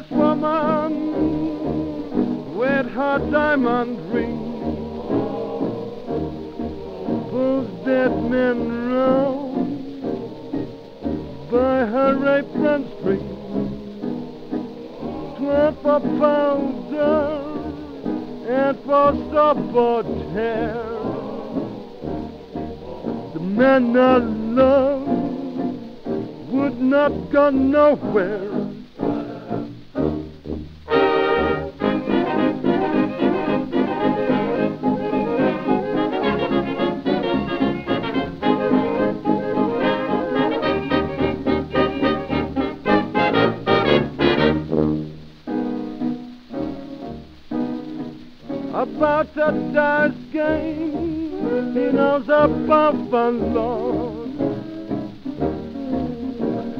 This woman with her diamond ring pulls dead men round by her apron string. Twelve a pounder and for starboard hair. The men I love would not go nowhere. About the dice game. He knows about the law.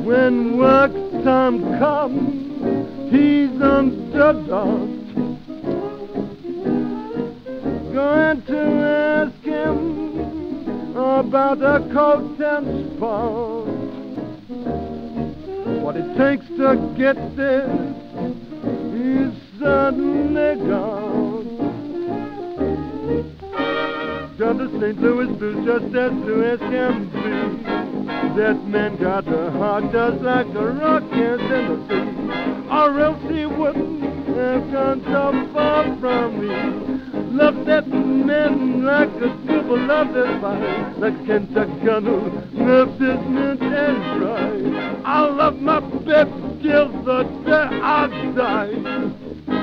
When work time comes, he's underdog. Going to ask him about the coat and sport. What it takes to get this, he's certainly gone. Down to St. Louis blues just as blue as can be. That man got a heart just like a rock in Tennessee. Or else he wouldn't have gone so far from me. Love that man like a super love that fire, like a Kentucky who loves his mint and dry. I love my baby till the day I die.